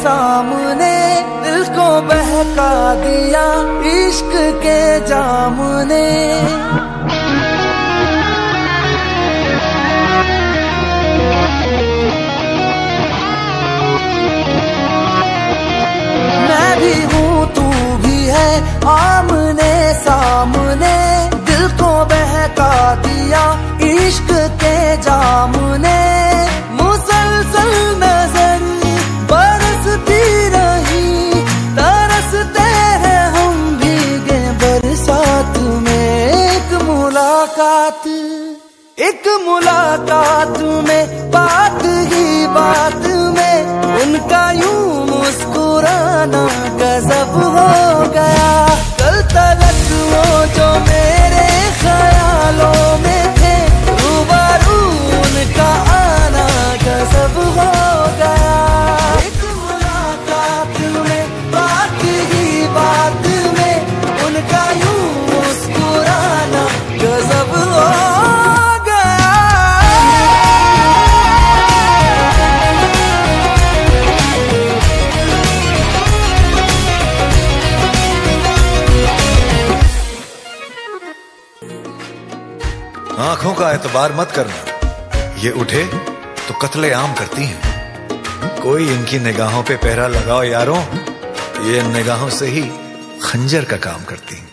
सामने दिल को बहका दिया इश्क के जामने। मैं भी हूँ, तू भी है आमने सामने। दिल को बहका दिया इश्क के जामने। मुसलसल एक मुलाकात में बात ही बात में उनका यूँ आँखों का एतबार मत करना। ये उठे तो कत्ले आम करती हैं। कोई इनकी निगाहों पे पहरा लगाओ यारों, ये निगाहों से ही खंजर का काम करती हैं।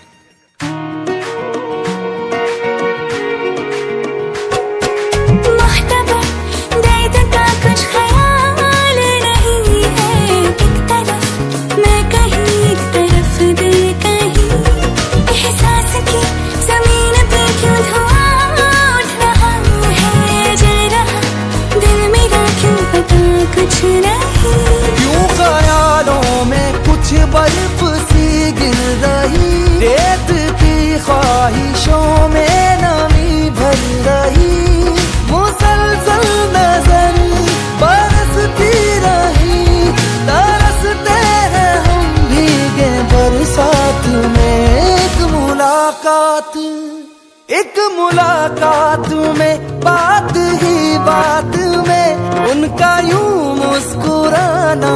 मुलाकात एक मुलाकात में बात ही बात में उनका यूँ मुस्कुराना